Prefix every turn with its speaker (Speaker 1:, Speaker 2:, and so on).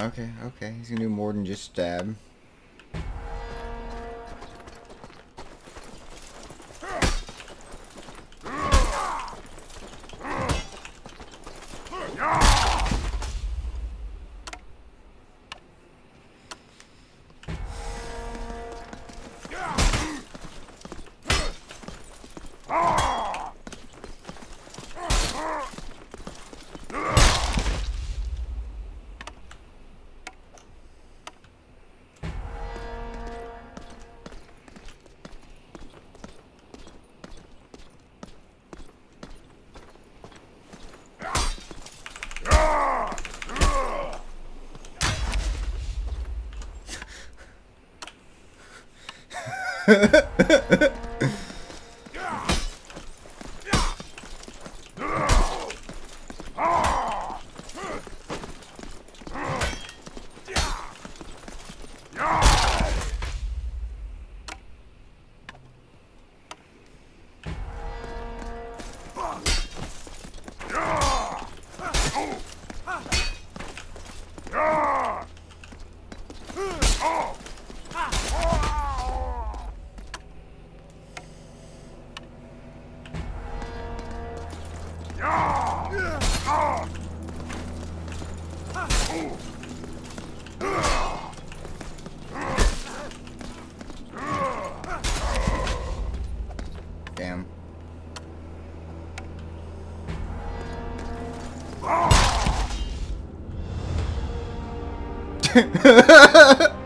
Speaker 1: Okay, okay. He's gonna do more than just stab. Yeah! Damn.